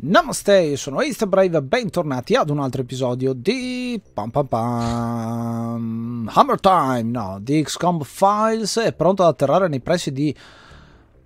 Namaste, sono Ace Brave, bentornati ad un altro episodio di pam pam pam Hammer Time, no, di XCOM Files è pronto ad atterrare nei pressi di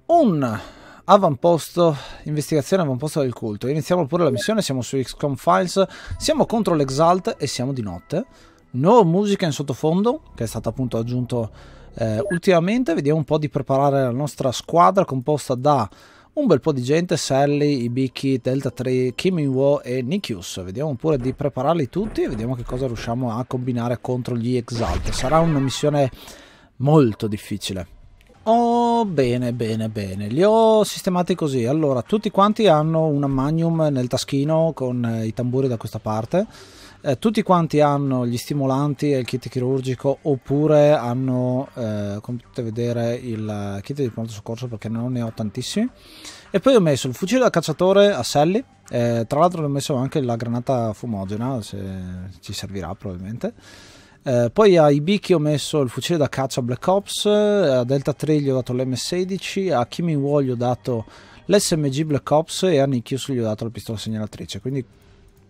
un avamposto, investigazione avamposto del culto. Iniziamo pure la missione, siamo su XCOM Files, siamo contro l'Exalt e siamo di notte. Nuova musica in sottofondo, che è stata appunto aggiunto eh, ultimamente, vediamo un po' di preparare la nostra squadra composta da un bel po' di gente, Sally, Ibiki, Delta 3, Kim In-Wo e Nikius. Vediamo pure di prepararli tutti e vediamo che cosa riusciamo a combinare contro gli Exalt. Sarà una missione molto difficile. Oh, bene, bene, bene. Li ho sistemati così. Allora, tutti quanti hanno una magnum nel taschino con eh, i tamburi da questa parte eh, tutti quanti hanno gli stimolanti e il kit chirurgico oppure hanno, eh, come potete vedere, il kit di pronto soccorso perché non ne ho tantissimi. E poi ho messo il fucile da cacciatore a Sally, eh, tra l'altro ho messo anche la granata fumogena, se ci servirà probabilmente. Eh, poi a Ibiki ho messo il fucile da caccia Black Ops, a Delta 3 gli ho dato l'M16, a Kimi Wall gli ho dato l'SMG Black Ops e a Nikius gli ho dato la pistola segnalatrice. Quindi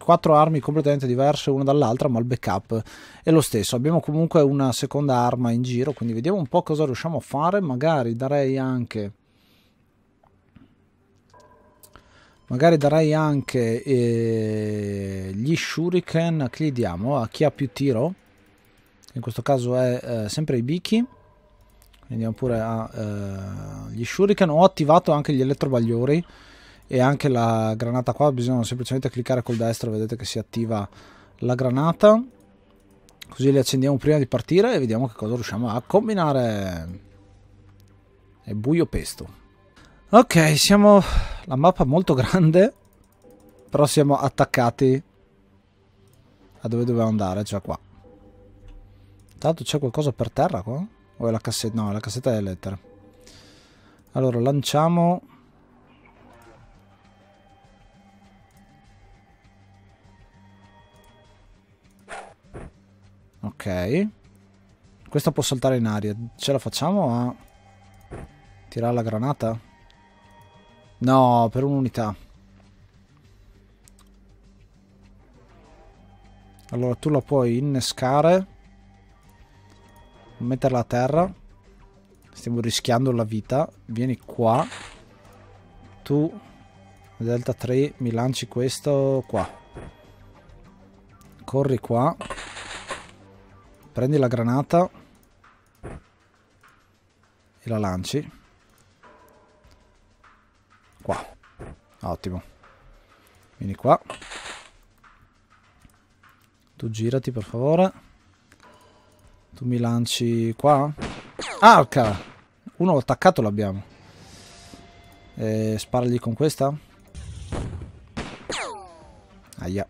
quattro armi completamente diverse una dall'altra, ma il backup è lo stesso. Abbiamo comunque una seconda arma in giro, quindi vediamo un po' cosa riusciamo a fare. Magari darei anche. Magari darei anche eh, gli shuriken a chi li diamo? A chi ha più tiro? In questo caso è eh, sempre i Biki. Andiamo pure a eh, shuriken. Ho attivato anche gli elettrobagliori e anche la granata qua bisogna semplicemente cliccare col destro vedete che si attiva la granata. Così li accendiamo prima di partire e vediamo che cosa riusciamo a combinare. È buio pesto. Ok siamo la mappa molto grande però siamo attaccati a dove dobbiamo andare cioè qua. Intanto c'è qualcosa per terra qua? O è la cassetta? No è la cassetta delle lettere allora lanciamo Ok. Questa può saltare in aria. Ce la facciamo a tirare la granata? No, per un'unità. Allora tu la puoi innescare. Metterla a terra. Stiamo rischiando la vita. Vieni qua. Tu, Delta 3, mi lanci questo qua. Corri qua. Prendi la granata e la lanci. Qua. Ottimo. Vieni qua. Tu girati per favore. Tu mi lanci qua. Arca! Uno attaccato l'abbiamo. E sparagli con questa. Aia.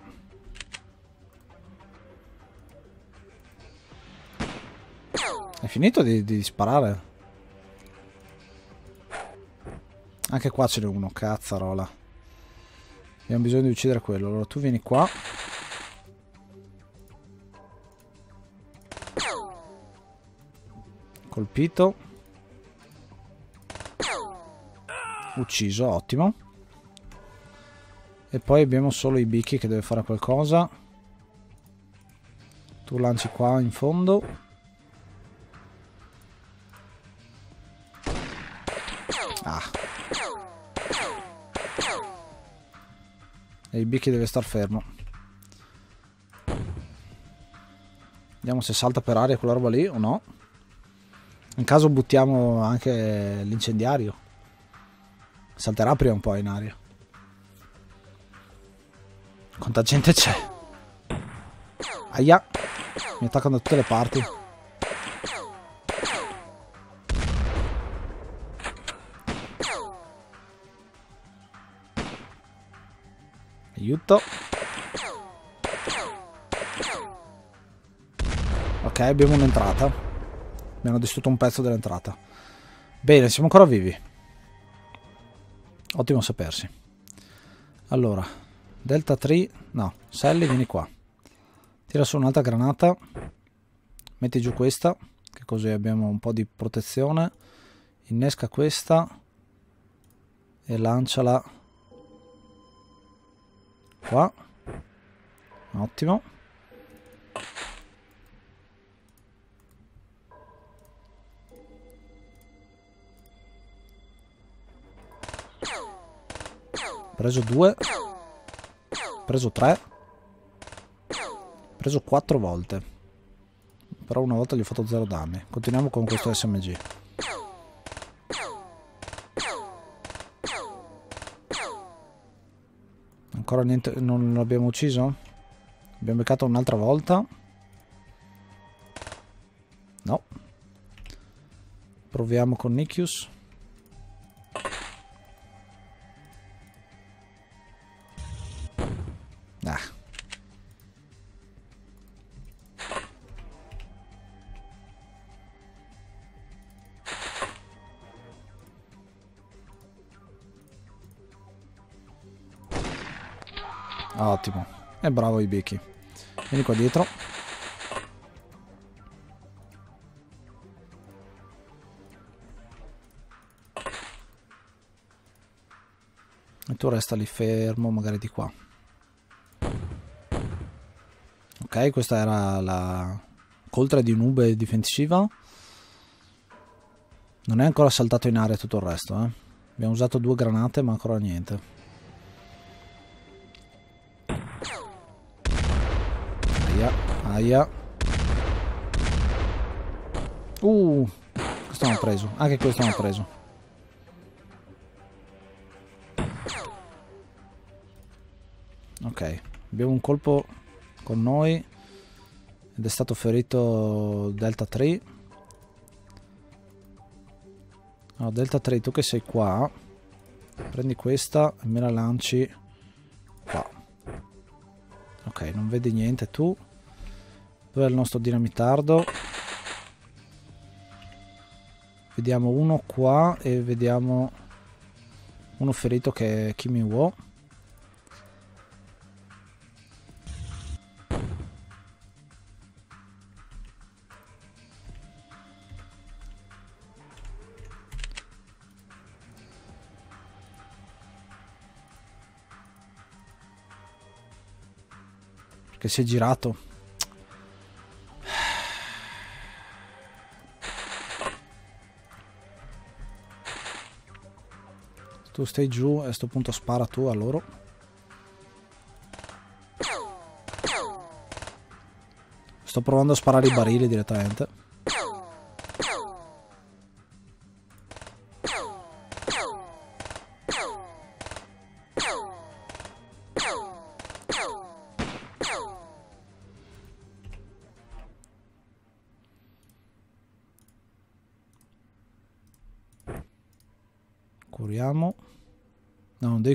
Finito di, di sparare? Anche qua ce n'è uno, cazzarola. Abbiamo bisogno di uccidere quello. Allora tu vieni qua. Colpito. Ucciso, ottimo. E poi abbiamo solo i bicchi che deve fare qualcosa. Tu lanci qua in fondo. Il Bicchi deve star fermo. Vediamo se salta per aria quella roba lì o no. In caso buttiamo anche l'incendiario. Salterà prima un po' in aria. Quanta gente c'è? Aia. Mi attaccano da tutte le parti. Aiuto. Ok, abbiamo un'entrata. Abbiamo distrutto un pezzo dell'entrata. Bene, siamo ancora vivi. Ottimo sapersi. Allora, Delta 3... No, Sally, vieni qua. Tira su un'altra granata. Metti giù questa, che così abbiamo un po' di protezione. Innesca questa. E lanciala qua. Ottimo. Preso due. Preso tre. Preso quattro volte. Però una volta gli ho fatto zero danni. Continuiamo con questo SMG. Ancora niente, non l'abbiamo ucciso? Abbiamo beccato un'altra volta. No. Proviamo con Nikius. E bravo i becchi. Vieni qua dietro. E tu resta lì fermo, magari di qua. Ok, questa era la coltre di nube difensiva. Non è ancora saltato in aria tutto il resto, eh. Abbiamo usato due granate, ma ancora niente. Aia. Uh, questo hanno preso. Anche questo hanno preso. Ok, abbiamo un colpo con noi ed è stato ferito Delta 3. No, Delta 3, tu che sei qua, prendi questa e me la lanci qua. Ok, non vedi niente tu. Dov'è il nostro dinamitardo? Vediamo uno qua e vediamo uno ferito che è Kimi Wo. Che si è girato. Tu stai giù e a sto punto spara tu a loro. Sto provando a sparare i barili direttamente.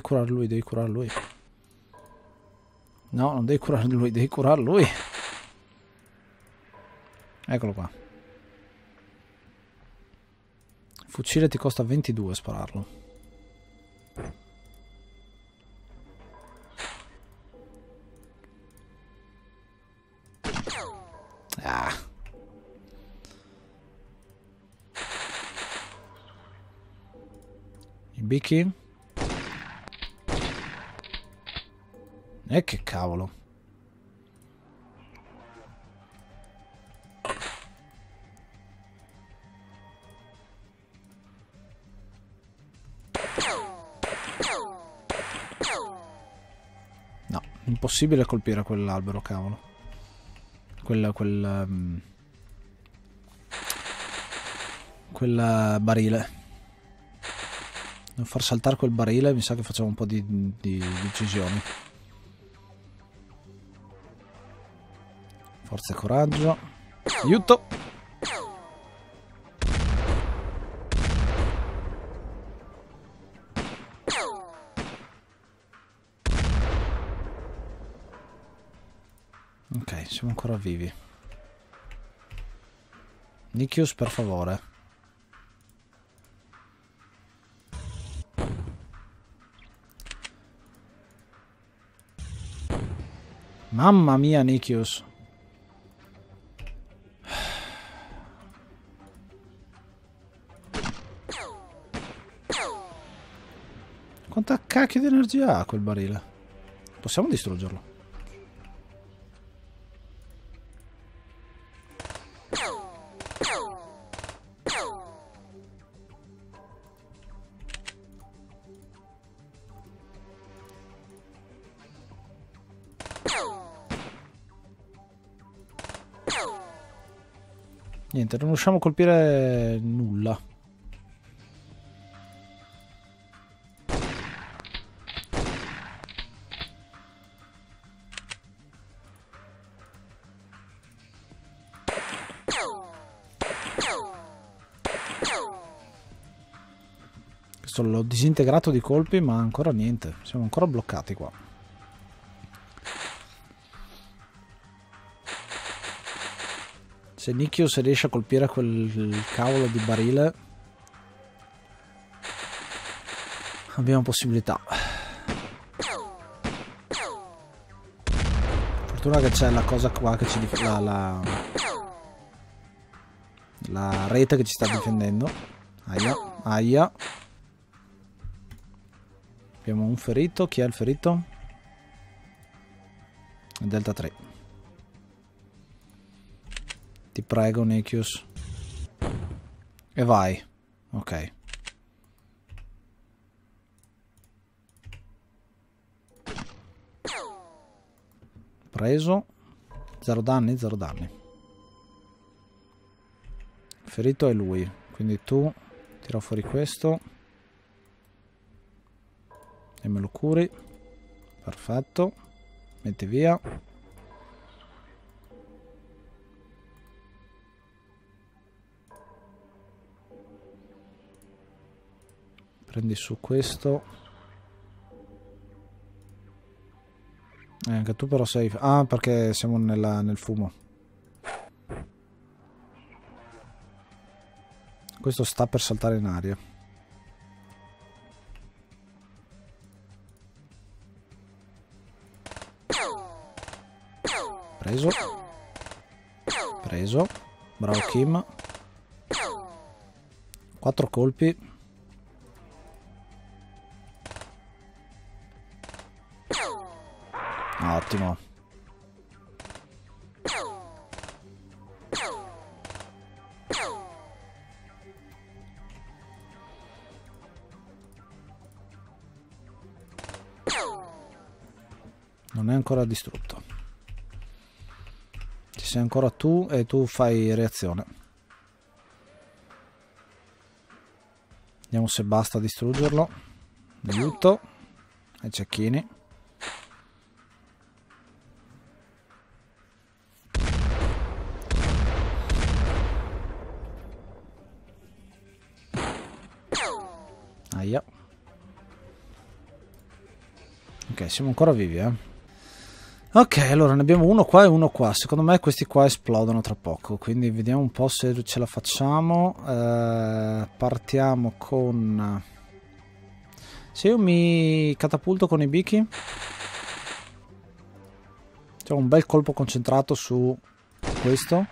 Curare lui, devi curare lui. No, non devi curare lui, devi curare lui. Eccolo qua. Il fucile ti costa 22 spararlo. Ah. I bicchi? E che cavolo. No, impossibile colpire quell'albero, cavolo. Quel, quel, um, barile. Devo far saltare quel barile, mi sa che facciamo un po' di, di, di uccisioni. Forza e coraggio. Aiuto! Ok, siamo ancora vivi. Nikius, per favore. Mamma mia, Nikius. Cacchio di energia ha quel barile? Possiamo distruggerlo. Niente, non riusciamo a colpire nulla. Disintegrato di colpi, ma ancora niente. Siamo ancora bloccati qua. Se Nikios riesce a colpire quel cavolo di barile abbiamo possibilità. Fortuna che c'è la cosa qua che ci difende. La, la, la rete che ci sta difendendo. Aia, aia. Abbiamo un ferito. Chi è il ferito? Delta 3. Ti prego, Nikius. E vai. Ok. Preso. Zero danni, zero danni. Ferito è lui. Quindi tu tira fuori questo. E me lo curi. Perfetto. Metti via. prendi su questo eh, anche tu però sei ah perché siamo nella, nel fumo questo sta per saltare in aria preso preso bravo Kim quattro colpi Ottimo. Non è ancora distrutto. Sei ancora tu e tu fai reazione. Vediamo se basta distruggerlo. Aiuto. Ai cecchini. Aia. Ok, siamo ancora vivi, eh. Ok, allora ne abbiamo uno qua e uno qua. Secondo me questi qua esplodono tra poco, quindi vediamo un po' se ce la facciamo. Eh, partiamo con... Se io mi catapulto con i bichi... C'è un bel colpo concentrato su questo.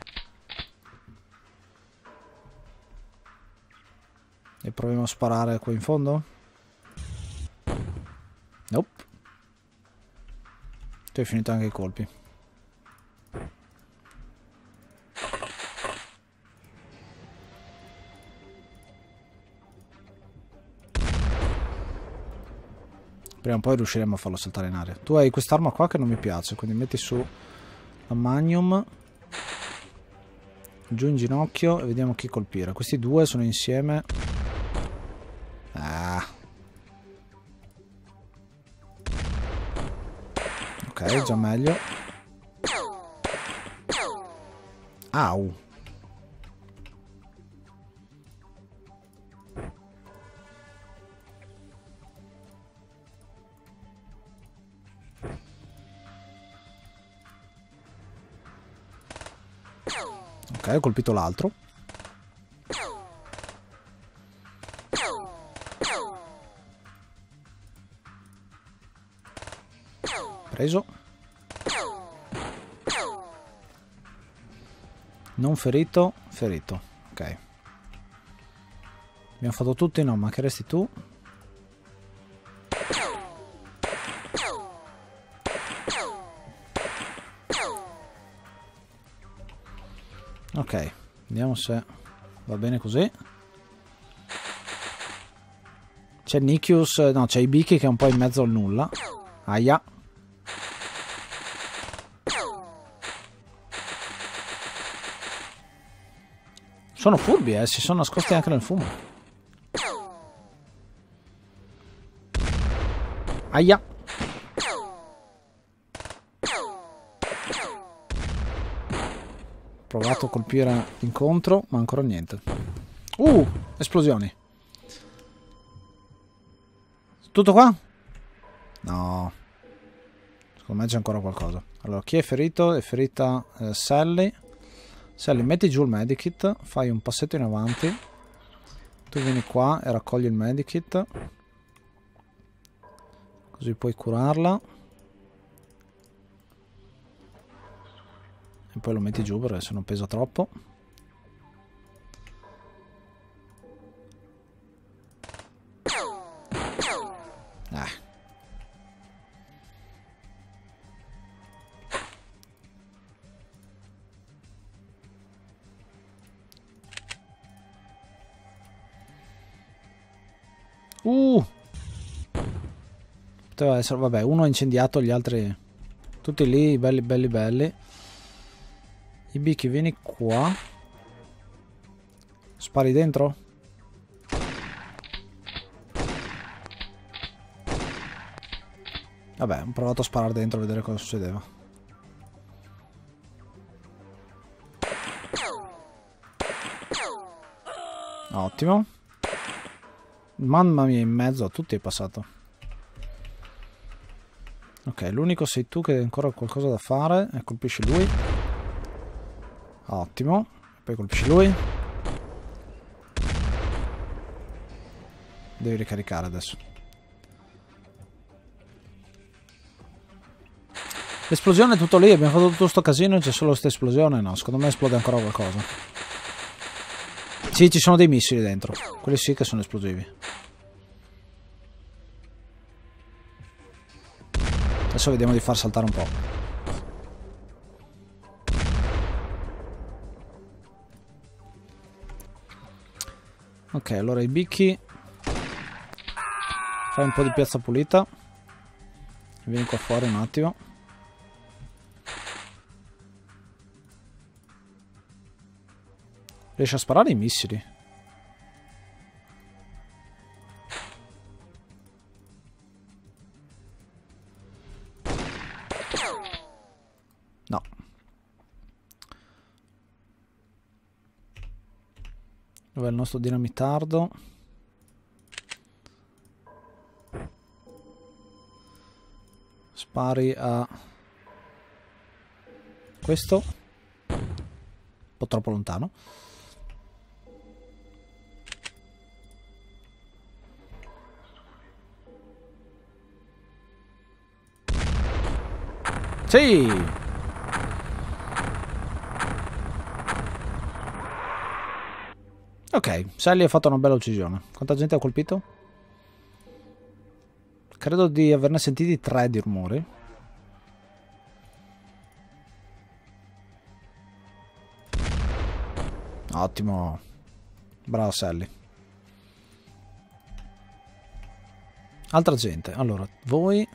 E proviamo a sparare qua in fondo? Nope. Tu hai finito anche i colpi. Prima o poi riusciremo a farlo saltare in aria. Tu hai quest'arma qua che non mi piace, quindi metti su la magnum. Giù in ginocchio e vediamo chi colpire. Questi due sono insieme Ok, già meglio. Au. Ok, ho colpito l'altro. Preso. Non ferito, ferito. Ok. Abbiamo fatto tutti, no, ma che resti tu? Ok, vediamo se va bene così. C'è Nikius, no, c'è Ibiki che è un po' in mezzo al nulla. Aia. Sono furbi, eh, si sono nascosti anche nel fumo. Aia. Provato a colpire l'incontro, ma ancora niente. Uh, esplosioni. Tutto qua? No. Secondo me c'è ancora qualcosa. Allora, chi è ferito? È ferita eh, Sally. Sally, metti giù il medikit, fai un passetto in avanti. Tu vieni qua e raccogli il medikit. Così puoi curarla. E poi lo metti giù perché se non pesa troppo. Poteva essere, vabbè, uno ha incendiato, gli altri... Tutti lì, belli, belli, belli. I bicchi, vieni qua. Spari dentro? Vabbè, ho provato a sparare dentro a vedere cosa succedeva. Ottimo. Mamma mia, in mezzo a tutti è passato. Ok, l'unico sei tu che hai ancora qualcosa da fare. E colpisci lui. Ottimo. Poi colpisci lui. Devi ricaricare adesso. L'esplosione è tutto lì, abbiamo fatto tutto sto casino e c'è solo questa esplosione? No, secondo me esplode ancora qualcosa. Sì, ci sono dei missili dentro. Quelli sì che sono esplosivi. Adesso vediamo di far saltare un po'. Ok, allora i bicchi. Fai un po' di piazza pulita. Vieni qua fuori un attimo. Riesce a sparare i missili. Dov'è il nostro dinamitardo? Spari a questo. Un po' troppo lontano. Sì! Ok, Sally ha fatto una bella uccisione. Quanta gente ha colpito? Credo di averne sentiti tre di rumori. Ottimo. Bravo Sally. Altra gente. Allora, voi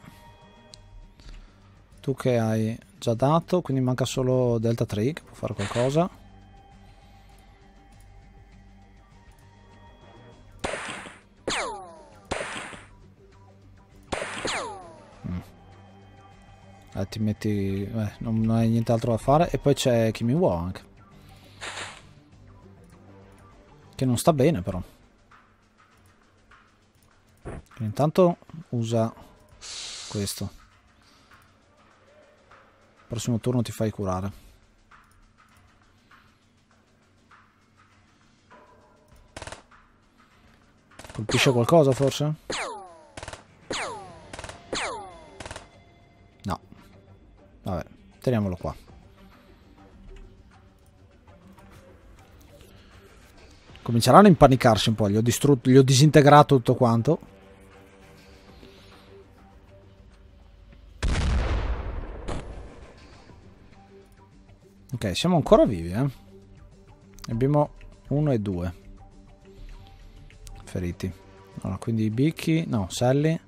tu che hai già dato, quindi manca solo Delta 3 che può fare qualcosa. Eh, ti metti... Eh, non, non hai nient'altro da fare. E poi c'è Kimi Wo anche. Che non sta bene però. intanto usa questo. Prossimo turno ti fai curare. Colpisce qualcosa forse? Teniamolo qua. Cominceranno a impanicarsi un po', gli ho, distrutto, gli ho disintegrato tutto quanto. Ok, siamo ancora vivi, eh. abbiamo uno e due feriti allora, quindi i bicchi no Sally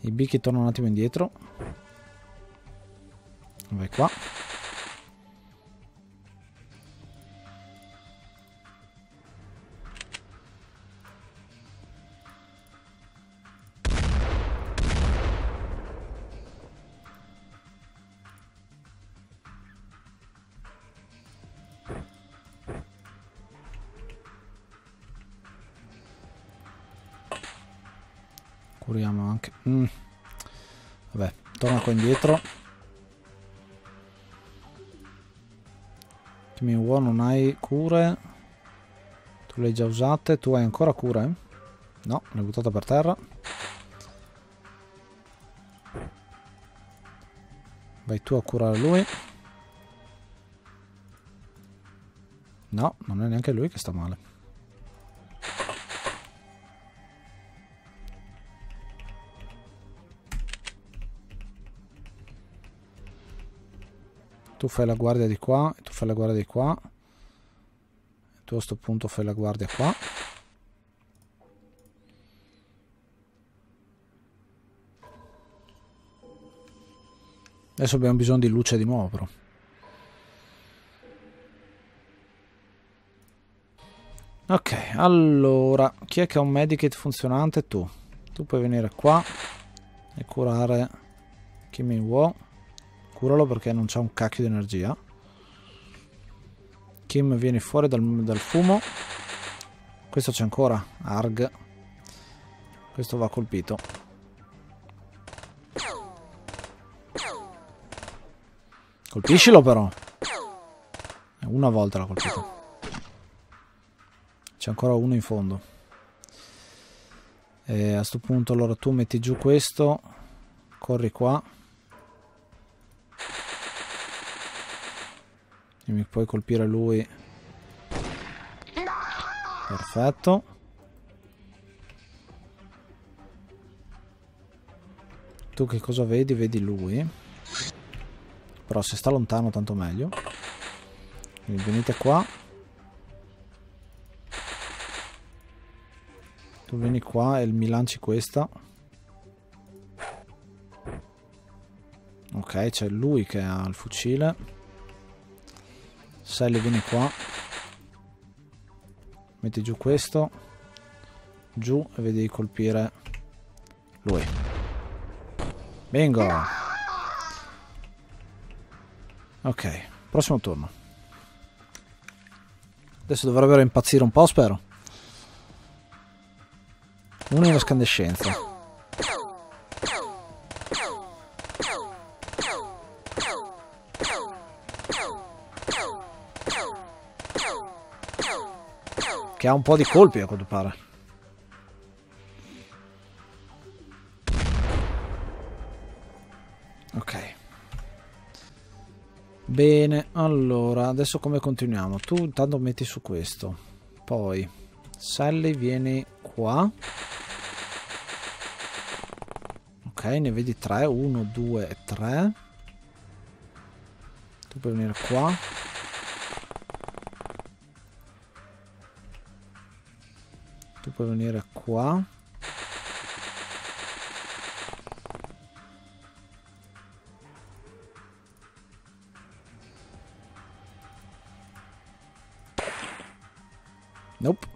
i bicchi tornano un attimo indietro vai qua Curiamo anche... Mm. Vabbè, torna qua indietro. Kimi Wo non hai cure. Tu le hai già usate. Tu hai ancora cure? No, l'hai buttata per terra. Vai tu a curare lui. No, non è neanche lui che sta male. tu fai la guardia di qua, fai la guardia di qua, tu a questo punto fai la guardia qua. Adesso abbiamo bisogno di luce di nuovo però. Ok, allora, chi è che ha un medikit funzionante? Tu. Tu puoi venire qua e curare Kimi Wo. Curalo perché non c'ha un cacchio di energia. Kim vieni fuori dal, dal fumo. Questo c'è ancora. Arg. Questo va colpito. Colpiscilo però. Una volta l'ha colpito. C'è ancora uno in fondo. E a questo punto allora tu metti giù questo. Corri qua. E mi puoi colpire lui. Perfetto. Tu che cosa vedi? vedi lui. Però se sta lontano tanto meglio. Quindi venite qua. Tu vieni qua e mi lanci questa. Ok c'è lui che ha il fucile Sally vieni qua. Metti giù questo. Giù e vedi di colpire lui. Bingo! Ok prossimo turno. Adesso dovrebbero impazzire un po' spero. Uno in escandescenza Che ha un po' di colpi a quanto pare. Ok. Bene, allora, adesso come continuiamo? Tu intanto metti su questo. Poi, Sally vieni qua. Ok, ne vedi tre. Uno, due tre. Tu puoi venire qua. Puoi venire qua. Nope.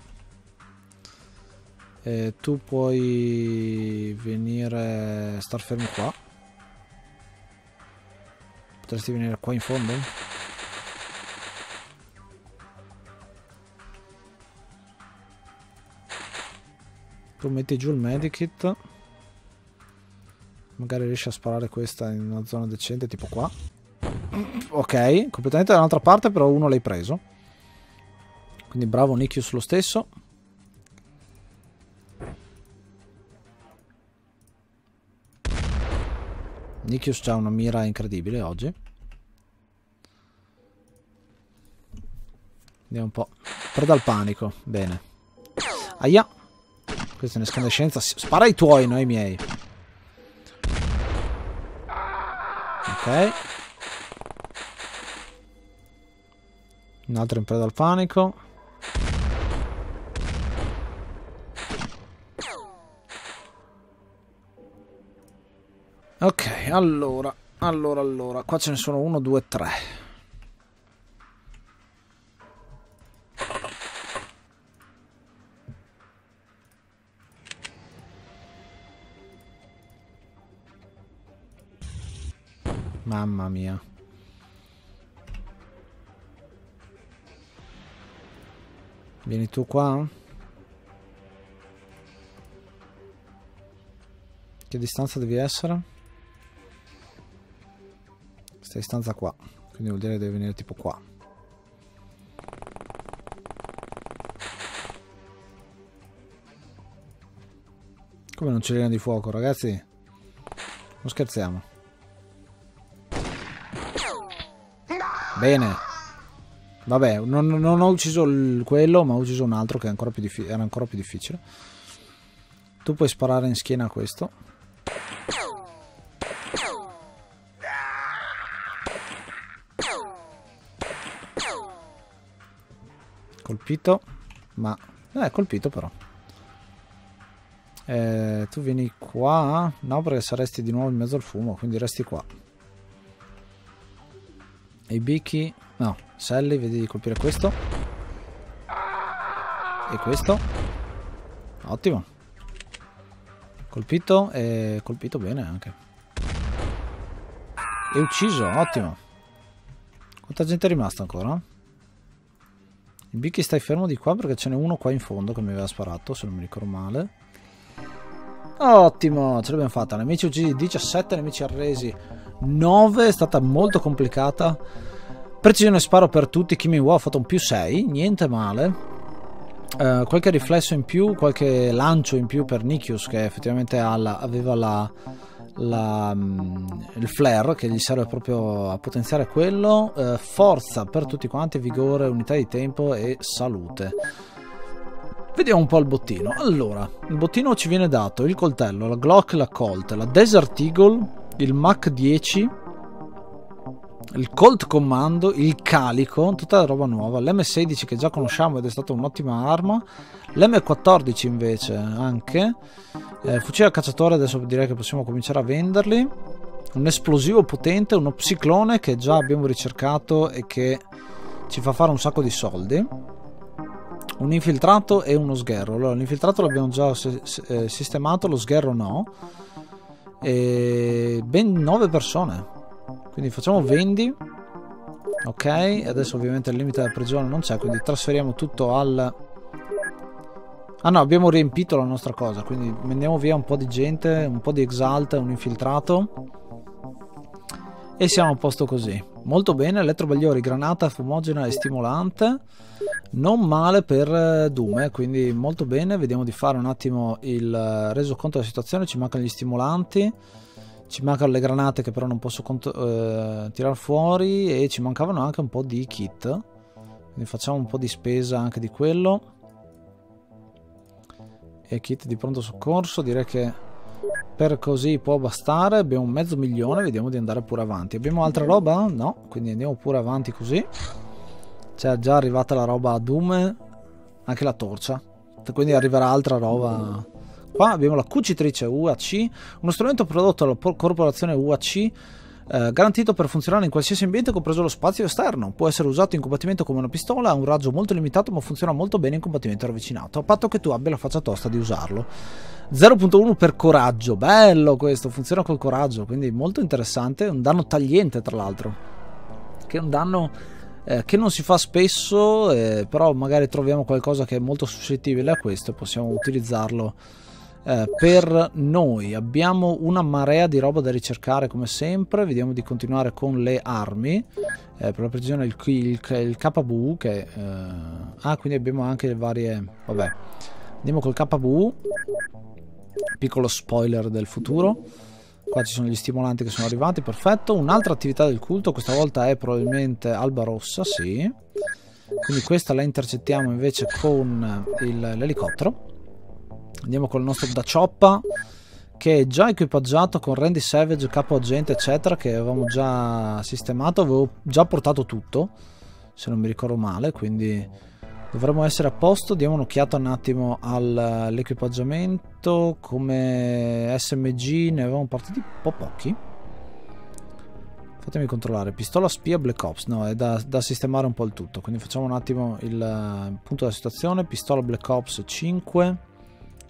E tu puoi venire star fermo qua. Potresti venire qua in fondo tu metti giù il medikit magari riesci a sparare questa in una zona decente tipo qua ok completamente da un'altra parte però uno l'hai preso quindi bravo Nikius lo stesso Nikius ha una mira incredibile oggi Andiamo un po'. Perda il panico. Bene. Aia. Questa è un'escandescenza. Spara i tuoi, non i miei. Ok. Un altro in preda al panico. Ok, allora, allora, allora, qua ce ne sono uno, due, tre. Mamma mia. Vieni tu qua? Che distanza devi essere? Questa distanza qua. Quindi vuol dire che devi venire tipo qua. Come non c'è linea di fuoco, ragazzi? Non scherziamo. Bene. Vabbè, non, non ho ucciso quello, ma ho ucciso un altro che ancora era ancora più difficile. Tu puoi sparare in schiena a questo. Colpito, ma... Eh, colpito però. Eh, tu vieni qua? No, perché saresti di nuovo in mezzo al fumo, quindi resti qua. I bicchi... No, Sally, vedi di colpire questo. E questo. Ottimo. Colpito e colpito bene anche. E ucciso, ottimo. Quanta gente è rimasta ancora? Il bicchi stai fermo di qua perché ce n'è uno qua in fondo che mi aveva sparato, se non mi ricordo male. Ottimo, ce l'abbiamo fatta. Nemici uccisi 17, nemici arresi 9, è stata molto complicata. Precisione sparo per tutti, Kimi Wo ha fatto un più 6, niente male. Uh, qualche riflesso in più, qualche lancio in più per Nikius che effettivamente la, aveva la, la, um, il flare che gli serve proprio a potenziare quello. Uh, forza per tutti quanti, vigore, unità di tempo e salute. Vediamo un po' il bottino. Allora, il bottino ci viene dato il coltello, la Glock, la Colt, la Desert Eagle, il Mach 10, il Colt Commando, il Calico, tutta la roba nuova, l'M16 che già conosciamo ed è stata un'ottima arma, l'M14 invece anche, eh, fucile a cacciatore adesso direi che possiamo cominciare a venderli, un esplosivo potente, uno psiclone che già abbiamo ricercato e che ci fa fare un sacco di soldi un infiltrato e uno sgherro. Allora, l'infiltrato l'abbiamo già eh, sistemato, lo sgherro no. E ben 9 persone. Quindi facciamo vendi. Ok, adesso ovviamente il limite della prigione non c'è, quindi trasferiamo tutto al... Ah no, abbiamo riempito la nostra cosa, quindi vendiamo via un po' di gente, un po' di exalt, un infiltrato. E siamo a posto così. Molto bene, elettrobagliori, granata fumogena e stimolante. Non male per eh, Dume, quindi molto bene. Vediamo di fare un attimo il eh, resoconto della situazione. Ci mancano gli stimolanti, ci mancano le granate che però non posso eh, tirare fuori e ci mancavano anche un po' di kit. Quindi facciamo un po' di spesa anche di quello. E kit di pronto soccorso, direi che per così può bastare abbiamo mezzo milione vediamo di andare pure avanti abbiamo altra roba? no quindi andiamo pure avanti così c'è già arrivata la roba a Doom anche la torcia quindi arriverà altra roba qua abbiamo la cucitrice UAC uno strumento prodotto dalla corporazione UAC eh, garantito per funzionare in qualsiasi ambiente compreso lo spazio esterno. Può essere usato in combattimento come una pistola, ha un raggio molto limitato ma funziona molto bene in combattimento ravvicinato, a patto che tu abbia la faccia tosta di usarlo. 0.1 per coraggio, bello questo, funziona col coraggio, quindi molto interessante, un danno tagliente tra l'altro, che è un danno eh, che non si fa spesso, eh, però magari troviamo qualcosa che è molto suscettibile a questo e possiamo utilizzarlo eh, per noi. Abbiamo una marea di roba da ricercare come sempre, vediamo di continuare con le armi, eh, per la precisione il, il, il KBU che... Eh, ah, quindi abbiamo anche le varie... vabbè. Andiamo col KBU piccolo spoiler del futuro. Qua ci sono gli stimolanti che sono arrivati perfetto. Un'altra attività del culto questa volta è probabilmente alba rossa sì. Quindi questa la intercettiamo invece con l'elicottero andiamo con il nostro da cioppa che è già equipaggiato con Randy Savage, capo agente eccetera che avevamo già sistemato avevo già portato tutto se non mi ricordo male, quindi dovremmo essere a posto. Diamo un'occhiata un attimo all'equipaggiamento, come SMG ne avevamo partiti un po' pochi. Fatemi controllare, pistola spia Black Ops, no, è da, da, sistemare un po' il tutto, quindi facciamo un attimo il eh, punto della situazione, pistola Black Ops 5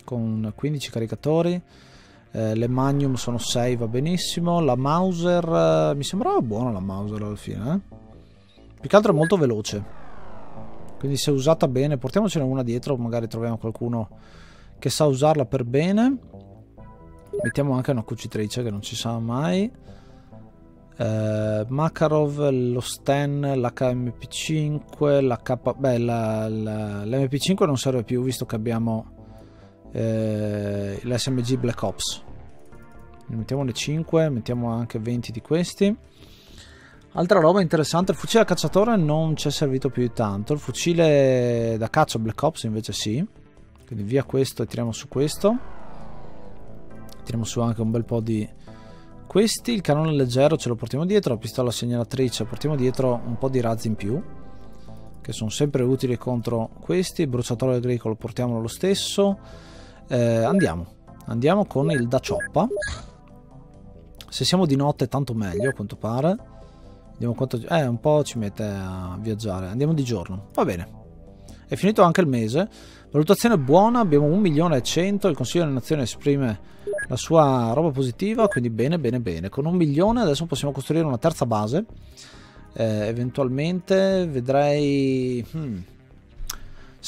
con 15 caricatori, eh, le Magnum sono 6, va benissimo, la Mauser, eh, mi sembrava buona la Mauser alla fine, eh? più che altro è molto veloce, quindi se usata bene, portiamocene una dietro, magari troviamo qualcuno che sa usarla per bene, mettiamo anche una cucitrice che non ci sa mai, Uh, Makarov, lo Sten, l'HMP5, la K... Beh, la, la, l'MP5 non serve più visto che abbiamo eh, l'SMG Black Ops. Ne mettiamone 5, mettiamo anche 20 di questi. Altra roba interessante, il fucile da cacciatore non ci è servito più di tanto, il fucile da caccia Black Ops invece sì. Quindi via questo e tiriamo su questo. Tiriamo su anche un bel po' di questi, il cannone leggero ce lo portiamo dietro, la pistola segnalatrice portiamo dietro un po' di razzi in più, che sono sempre utili contro questi, il bruciatore agricolo portiamolo lo stesso. Eh, andiamo, andiamo con il da cioppa. Se siamo di notte tanto meglio a quanto pare. Vediamo quanto... Eh, un po' ci mette a viaggiare. Andiamo di giorno. Va bene. È finito anche il mese. Valutazione buona, abbiamo 1 milione e 100, il Consiglio delle Nazioni esprime la sua roba positiva, quindi bene, bene, bene. Con un milione adesso possiamo costruire una terza base. Eh, eventualmente vedrei... Hmm.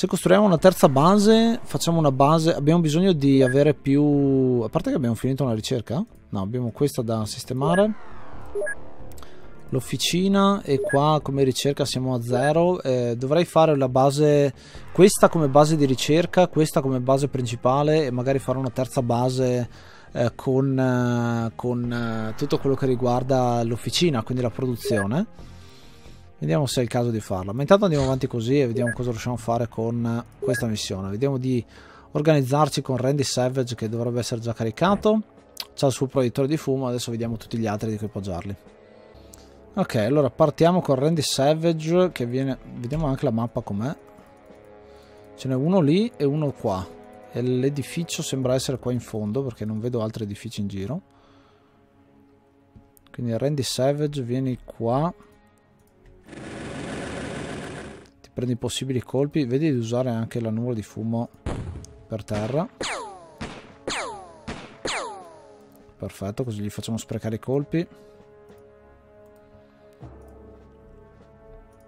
Se costruiamo una terza base, facciamo una base... Abbiamo bisogno di avere più... A parte che abbiamo finito una ricerca? No, abbiamo questa da sistemare. L'officina e qua come ricerca siamo a zero. Eh, dovrei fare la base... Questa come base di ricerca, questa come base principale e magari fare una terza base eh, con, eh, con eh, tutto quello che riguarda l'officina, quindi la produzione. Vediamo se è il caso di farlo. Ma intanto andiamo avanti così e vediamo cosa riusciamo a fare con questa missione. Vediamo di organizzarci con Randy Savage che dovrebbe essere già caricato. C'ha il suo proiettore di fumo, adesso vediamo tutti gli altri di cui appoggiarli. Ok, allora partiamo con Randy Savage che viene... Vediamo anche la mappa com'è. Ce n'è uno lì e uno qua. E l'edificio sembra essere qua in fondo perché non vedo altri edifici in giro. Quindi Randy Savage, vieni qua. Prendi possibili colpi. Vedi di usare anche la nuvola di fumo per terra. Perfetto, così gli facciamo sprecare i colpi.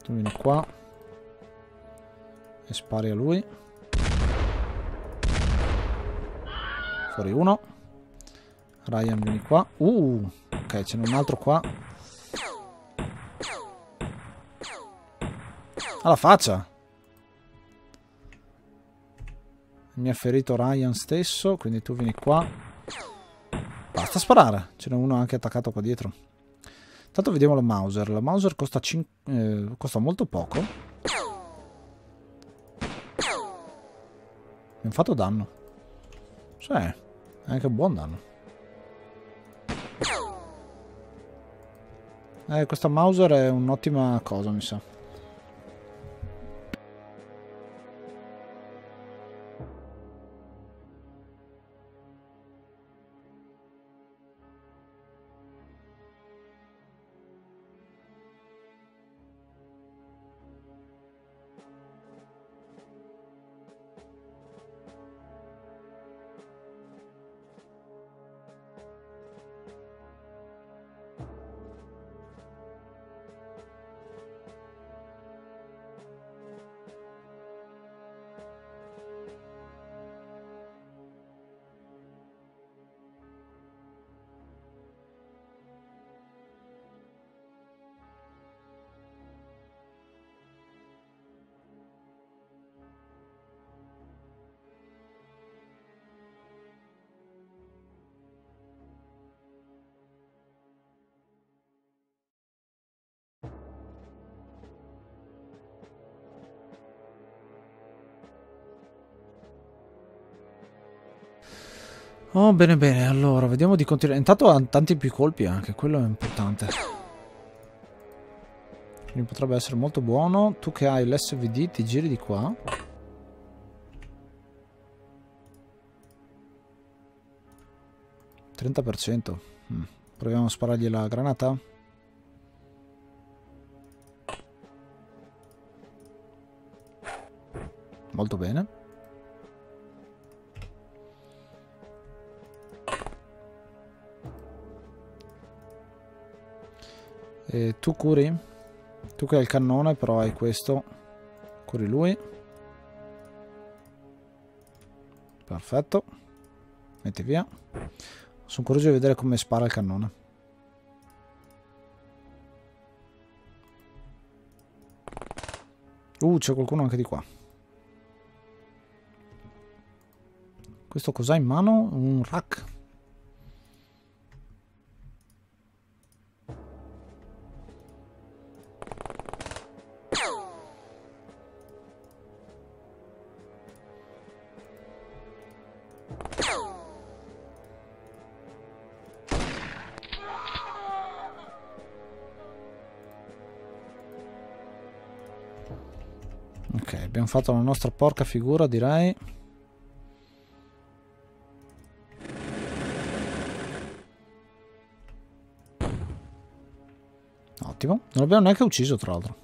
Tu vieni qua. E spari a lui. Fuori uno. Ryan vieni qua. Uh, ok, ce n'è un altro qua. Alla faccia. Mi ha ferito Ryan stesso, quindi tu vieni qua. Basta sparare. Ce n'è uno anche attaccato qua dietro. Intanto vediamo la Mauser. La Mauser costa, eh, costa molto poco. Mi ha fatto danno. Sì, anche buon danno. Eh, questa Mauser è un'ottima cosa, mi sa. Oh, bene, bene. Allora, vediamo di continuare. Intanto ha tanti più colpi anche, quello è importante. Quindi potrebbe essere molto buono. Tu che hai l'SVD ti giri di qua. ...30%. Mm. Proviamo a sparargli la granata. Molto bene. E tu curi? Tu che hai il cannone però hai questo. Curi lui. Perfetto. Metti via. Sono curioso di vedere come spara il cannone. Uh, c'è qualcuno anche di qua. Questo cos'ha in mano? Un rack. Fatto la nostra porca figura, direi. Ottimo. Non l'abbiamo neanche ucciso, tra l'altro.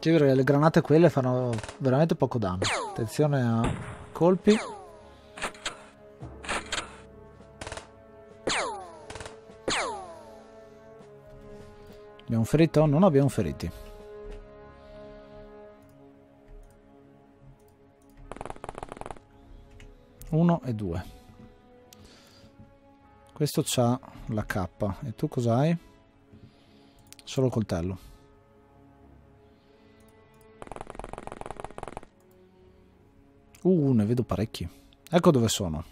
le granate quelle fanno veramente poco danno. Attenzione a colpi. Abbiamo ferito? Non abbiamo feriti. 1 e 2 questo c'ha la K. E tu cos'hai? solo coltello uh ne vedo parecchi. Ecco dove sono.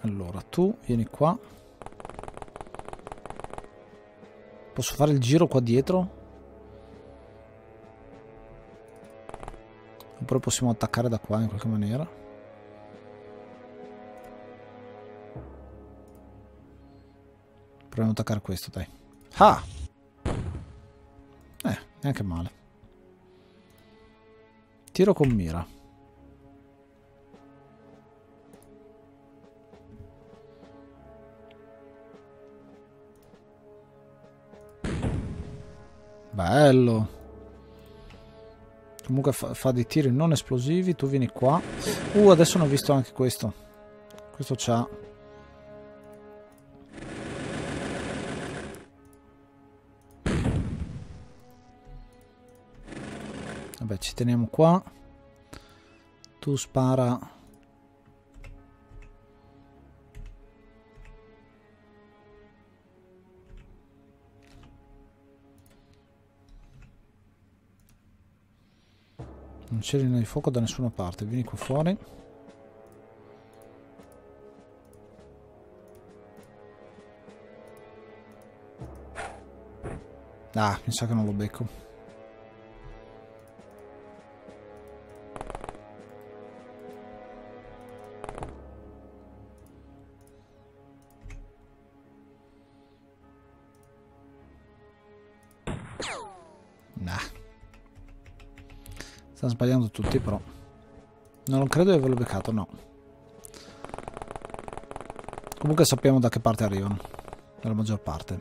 Allora tu vieni qua. Posso fare il giro qua dietro Oppure possiamo attaccare da qua in qualche maniera. Proviamo ad attaccare questo, dai. Ah! Eh, neanche male. Tiro con mira. Bello. Comunque fa, fa, dei tiri non esplosivi. Tu vieni qua. Uh, adesso non ho visto anche questo. Questo c'ha... Vabbè, ci teniamo qua. Tu spara c'è linea di fuoco da nessuna parte. Vieni qua fuori. Ah, mi sa che non lo becco. Stanno sbagliando tutti però. Non credo di averlo beccato, no. Comunque sappiamo da che parte arrivano. Nella maggior parte.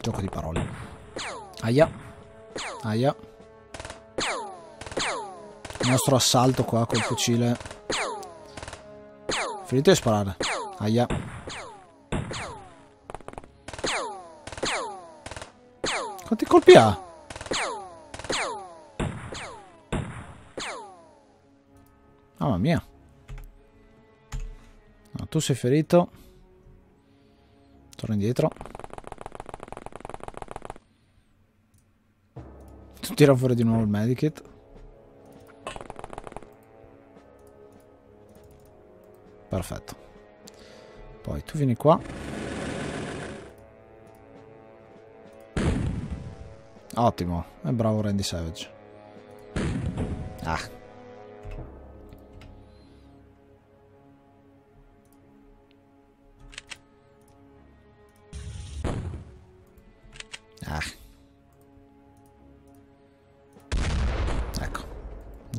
Gioco di parole. Aia. Aia. Il nostro assalto qua col fucile. Finite di sparare. Aia. Quanti colpi ha? Mamma mia. No, tu sei ferito. Torna indietro. Tira fuori di nuovo il medikit. Perfetto. Poi tu vieni qua. Ottimo. È bravo Randy Savage. Ah.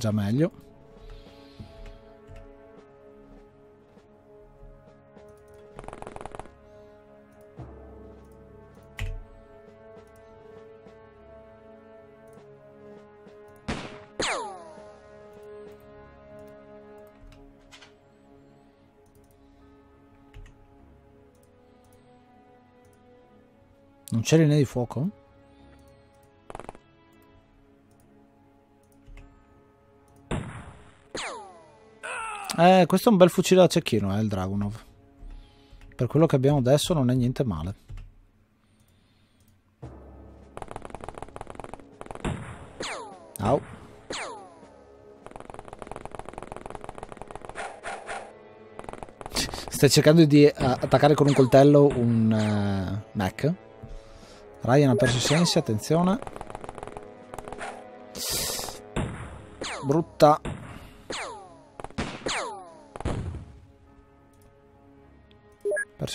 Già meglio. Non c'è linea di fuoco? Eh, questo è un bel fucile da cecchino, eh, il Dragunov. Per quello che abbiamo adesso non è niente male. Au. Stai cercando di uh, attaccare con un coltello un uh, Mac? Ryan ha perso i sensi, attenzione. Brutta.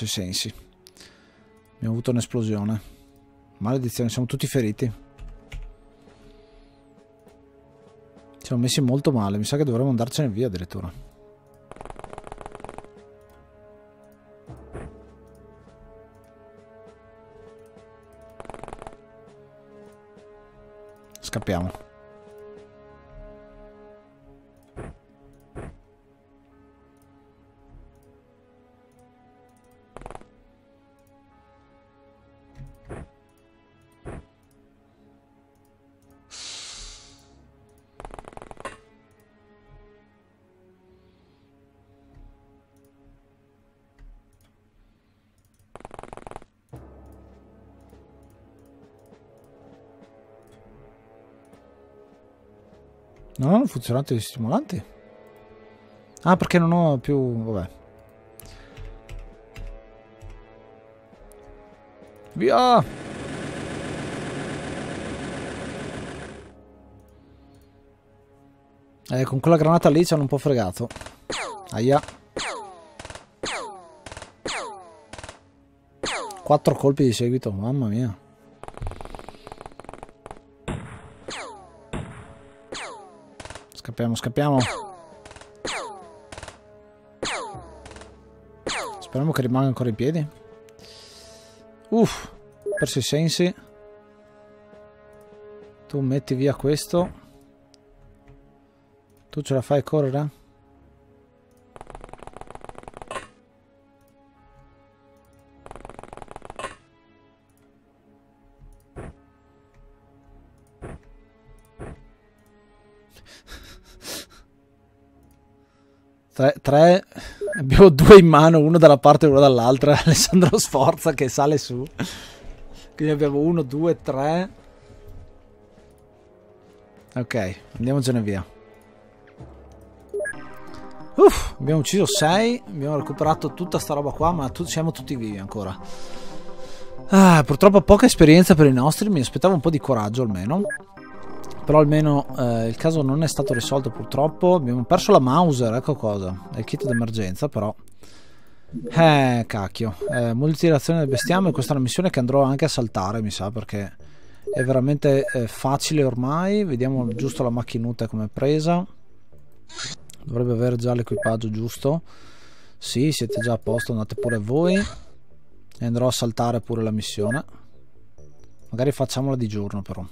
Perso i sensi. Abbiamo avuto un'esplosione. Maledizione, siamo tutti feriti. Siamo messi molto male, mi sa che dovremmo andarcene via addirittura. Scappiamo. Non hanno funzionato gli stimolanti? Ah, perché non ho più... vabbè. Via! Eh, con quella granata lì ci hanno un po' fregato. Aia. Quattro colpi di seguito, mamma mia. Scappiamo, scappiamo. Speriamo che rimanga ancora in piedi. Uff, perso i sensi. Tu metti via questo. Tu ce la fai correre? Tre, tre, abbiamo due in mano, uno dalla parte e uno dall'altra. Alessandro Sforza che sale su. Quindi abbiamo uno, due, tre. Ok, andiamocene via. Uff, abbiamo ucciso 6, abbiamo recuperato tutta sta roba qua, ma tu, siamo tutti vivi ancora. Ah, purtroppo poca esperienza per i nostri, mi aspettavo un po' di coraggio almeno. Però almeno eh, il caso non è stato risolto purtroppo. Abbiamo perso la Mauser, ecco cosa. È il kit d'emergenza però. Eh, cacchio. Eh, mutilazione del bestiame, questa è una missione che andrò anche a saltare, mi sa, perché è veramente eh, facile ormai. Vediamo giusto la macchinuta come presa. Dovrebbe avere già l'equipaggio giusto. Sì, siete già a posto, andate pure voi. E andrò a saltare pure la missione. Magari facciamola di giorno però.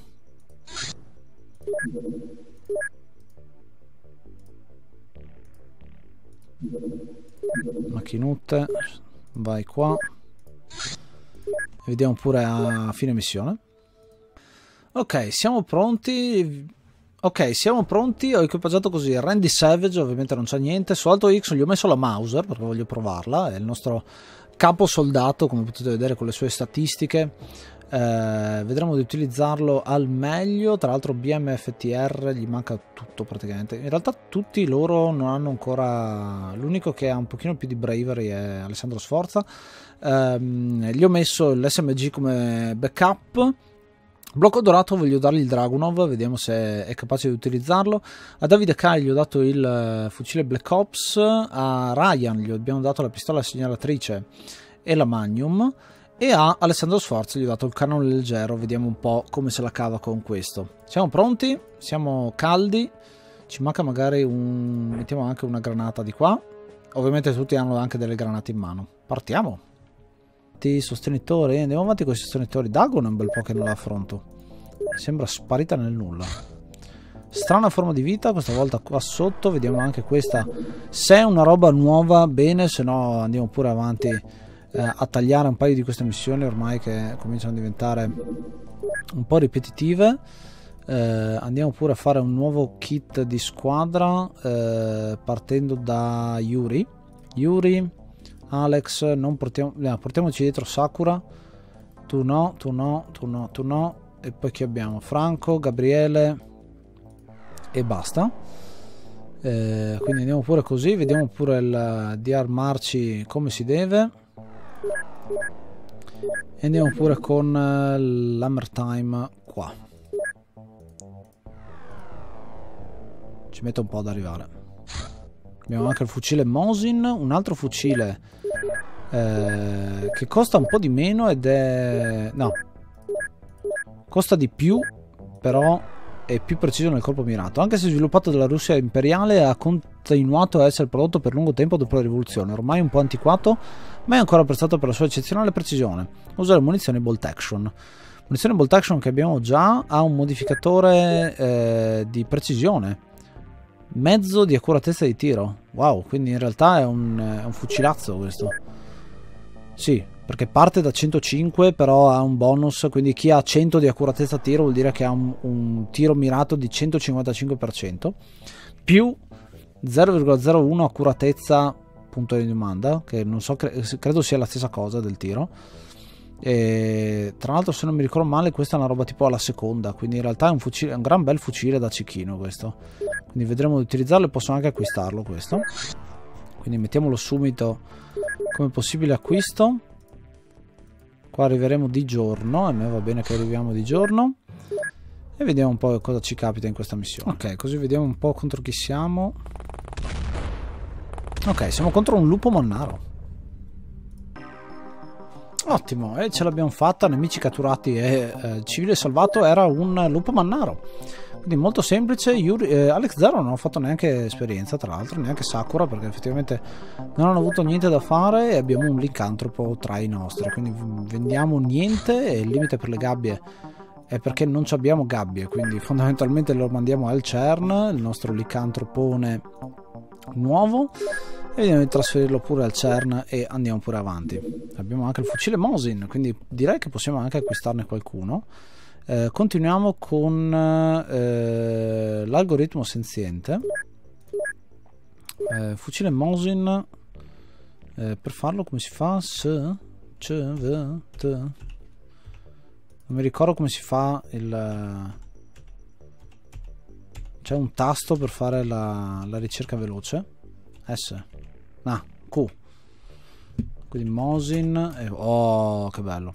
Macchinutte, vai qua. Vediamo pure a fine missione. Ok, siamo pronti. Ok, siamo pronti. Ho equipaggiato così Randy Savage, ovviamente non c'è niente. Su Alto X gli ho messo la Mauser perché voglio provarla. È il nostro capo soldato, come potete vedere con le sue statistiche. Eh, vedremo di utilizzarlo al meglio. Tra l'altro BMFTR gli manca tutto praticamente. In realtà tutti loro non hanno ancora. L'unico che ha un pochino più di bravery è Alessandro Sforza. Eh, gli ho messo l'SMG come backup. Blocco dorato voglio dargli il Dragunov, vediamo se è capace di utilizzarlo. A Davide Kai gli ho dato il eh, fucile Black Ops, a Ryan gli abbiamo dato la pistola segnalatrice e la Magnum e a Alessandro Sforza gli ho dato il cannone leggero, vediamo un po' come se la cava con questo. Siamo pronti? Siamo caldi? Ci manca magari un... mettiamo anche una granata di qua. Ovviamente tutti hanno anche delle granate in mano. Partiamo. Sostenitori, andiamo avanti con i sostenitori. Dagon è un bel po' che non la affronto. Sembra sparita nel nulla. Strana forma di vita, questa volta qua sotto. Vediamo anche questa. Se è una roba nuova, bene, se no andiamo pure avanti eh, a tagliare un paio di queste missioni ormai che cominciano a diventare un po' ripetitive. Eh, andiamo pure a fare un nuovo kit di squadra eh, partendo da Yuri. Yuri, Alex, portiamo, no, portiamoci dietro Sakura. Tu no, tu no, tu no, tu no. E poi chi abbiamo? Franco, Gabriele e basta. Eh, quindi andiamo pure così, vediamo pure il di armarci come si deve. E andiamo pure con eh, l'hammer time qua. Ci mette un po' ad arrivare. Abbiamo anche il fucile Mosin, un altro fucile eh, che costa un po' di meno ed è... no, costa di più, però è più preciso nel colpo mirato. Anche se sviluppato dalla Russia imperiale, ha continuato a essere prodotto per lungo tempo dopo la rivoluzione. Ormai un po' antiquato, ma è ancora apprezzato per la sua eccezionale precisione. Usa le munizioni bolt action. Munizione bolt action che abbiamo già ha un modificatore eh, di precisione. Mezzo di accuratezza di tiro. Wow, quindi in realtà è un, è un fucilazzo questo. Sì, perché parte da 105 però ha un bonus, quindi chi ha 100 di accuratezza tiro vuol dire che ha un, un tiro mirato di 155%, più 0,01 accuratezza punto di domanda, che non so, credo sia la stessa cosa del tiro. E, tra l'altro se non mi ricordo male questa è una roba tipo alla seconda quindi in realtà è un, fucile, un gran bel fucile da cecchino questo quindi vedremo di utilizzarlo e posso anche acquistarlo questo quindi mettiamolo subito come possibile acquisto Qua arriveremo di giorno, a me va bene che arriviamo di giorno. E vediamo un po' cosa ci capita in questa missione. Ok, così vediamo un po' contro chi siamo. Ok, siamo contro un lupo mannaro. Ottimo, e ce l'abbiamo fatta, nemici catturati e eh, civile salvato era un lupo mannaro. Quindi molto semplice, Yuri, eh, Alex Zero non ha fatto neanche esperienza tra l'altro, neanche Sakura perché effettivamente non hanno avuto niente da fare e abbiamo un licantropo tra i nostri, quindi vendiamo niente e il limite per le gabbie è perché non abbiamo gabbie, quindi fondamentalmente lo mandiamo al CERN, il nostro licantropone nuovo e vediamo di trasferirlo pure al CERN e andiamo pure avanti. Abbiamo anche il fucile Mosin, quindi direi che possiamo anche acquistarne qualcuno. Eh, continuiamo con eh, l'algoritmo senziente. Eh, fucile Mosin. Eh, per farlo come si fa? S, C, V, T. Non mi ricordo come si fa il... C'è un tasto per fare la, la ricerca veloce. S. Ah, Q. Quindi Mosin. E... Oh, che bello.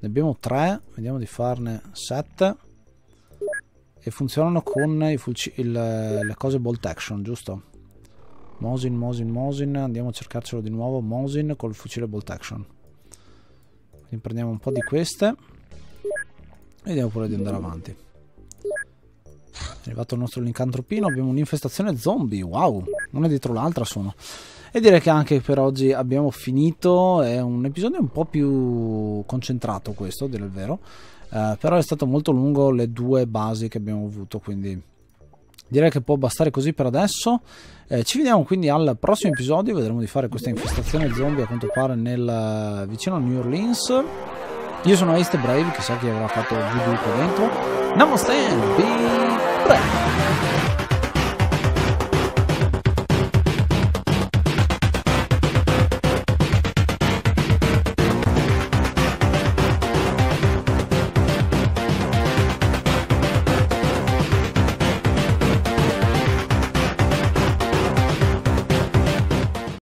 Ne abbiamo 3, vediamo di farne 7. E funzionano con il, le cose bolt action, giusto? Mosin, Mosin, Mosin. Andiamo a cercarcelo di nuovo. Mosin col fucile bolt action. Quindi prendiamo un po' di queste. E vediamo pure di andare avanti. È arrivato il nostro lincantropino. Abbiamo un'infestazione zombie. Wow, una dietro l'altra sono. E direi che anche per oggi abbiamo finito. È un episodio un po' più concentrato questo, a dire il vero. Uh, però è stato molto lungo le due basi che abbiamo avuto, quindi direi che può bastare così per adesso. Eh, ci vediamo quindi al prossimo episodio. Vedremo di fare questa infestazione zombie a quanto pare nel, vicino a New Orleans. Io sono Ace Brave, chissà chi avrà fatto il video qua dentro. Namaste, be brave!